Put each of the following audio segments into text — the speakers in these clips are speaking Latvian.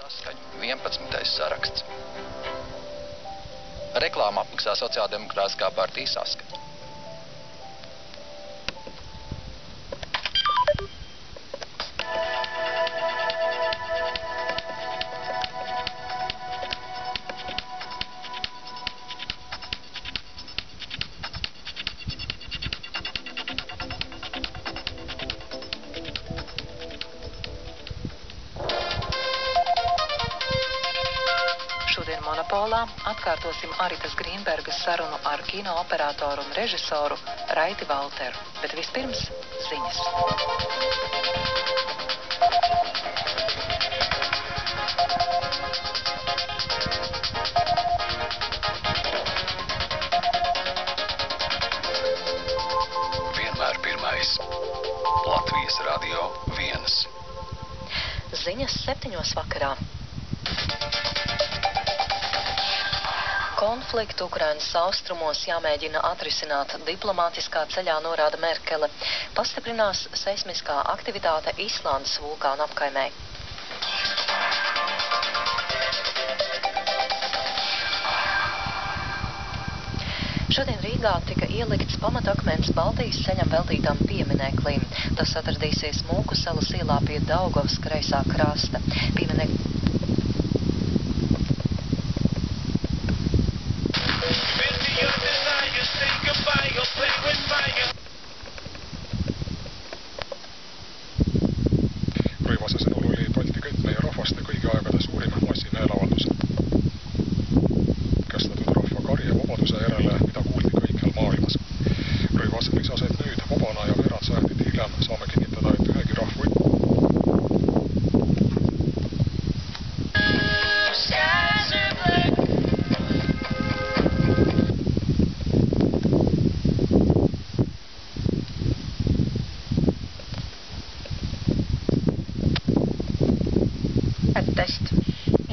Saskaņa 11. saraksts. Reklāmu apmaksā Sociāldemokrātiskā partija Saskaņa. Monopolā atkārtosim Aritas Grīnbergas sarunu ar kino operatoru un režisoru Raiti Valteru. Bet vispirms ziņas. Vienmēr pirmais. Latvijas radio viens. Ziņas septiņos vakarā. Konfliktu Ukrainas austrumos jāmēģina atrisināt diplomātiskā ceļā, norāda Merkele. Pastiprinās seismiskā aktivitāte Īslandes vulkāna apkaimē. Šodien Rīgā tika ielikts pamatakmens Baltijas ceļam veltītam piemineklim. Tas atradīsies Mūku salas ielā pie Daugavas kreisā krasta. Piemineklis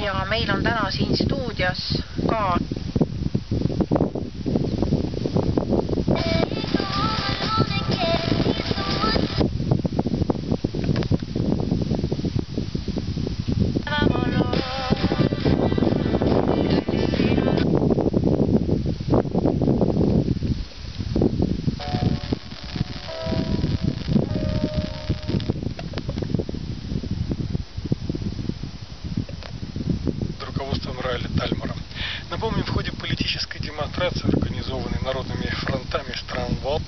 ja meil on täna siin stuudios ka руководством Райли Тальмара. Напомним, в ходе политической демонстрации, организованной народными фронтами стран ВАЛ,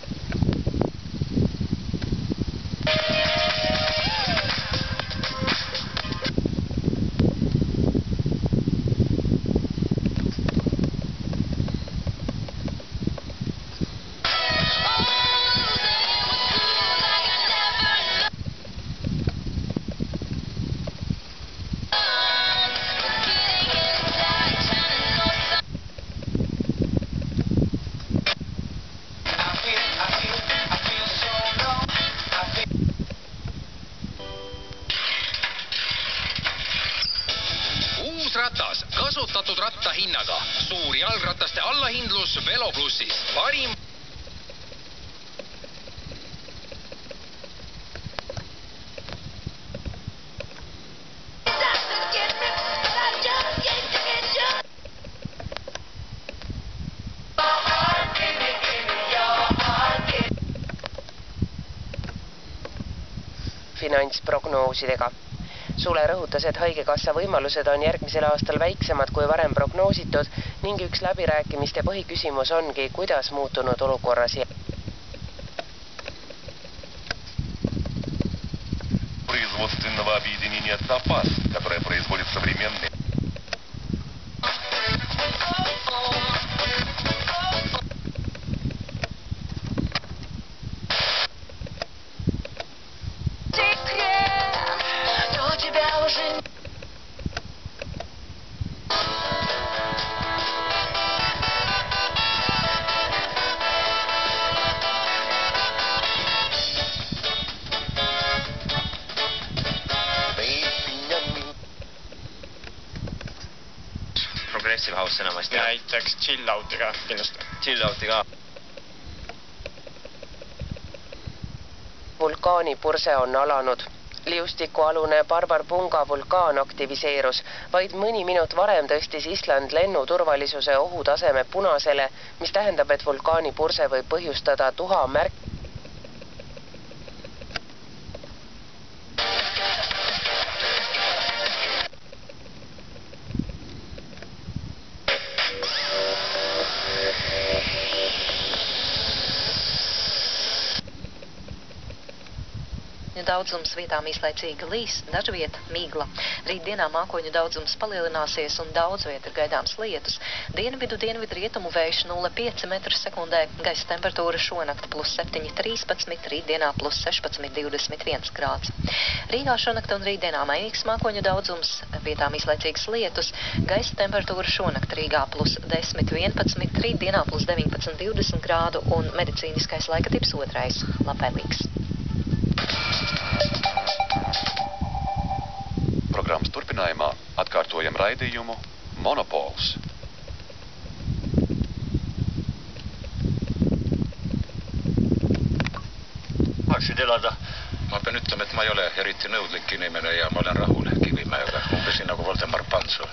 kasutatud rattahinnaga, suur jalgrataste allahindlus Velo plussis, parim finantsprognoosidega. Sule rõhutas, et Haigekassa võimalused on järgmisel aastal väiksemad kui varem prognoositud ning üks läbirääkimiste põhiküsimus ongi, kuidas muutunud olukorras jä- производственного объединения ЦАПАС, которое производит современные Progressive House enamasti. näiteks chill out'iga kindlasti. Chill out'i ka. vulkaanipurse on alanud. liustikualune Barbarpunga vulkaan aktiviseerus. vaid mõni minut varem tõstis Island lennuturvalisuse ohutaseme punasele, mis tähendab, et vulkaanipurse võib põhjustada tuhamärk Daudzums vietām īslaicīgi līs, dažviet mīgla. Rīt dienā mākoņu daudzums palielināsies un daudz viet ir gaidāms lietus. Dienvidu dienvidu rietumu vējš 0,5 m2, gaisa temperatūra šonakt plus 7,13, rītdienā plus 16,21 grāds. Rīgā šonakt un rītdienā mainīgs mākoņu daudzums, vietām īslaicīgs lietus, gaisa temperatūra šonakt Rīgā plus 10,11, rītdienā plus 19,20 grādu un medicīniskais laika tips otrais - labvēlīgs. programmas turpinājumā atkārtojam raidījumu Monopols. Delada. Mutta nyt että mä olen neudlikki niin ja mä olen Rahul Kivimäellä, kumpi sinä kuin Voltemar Pantso.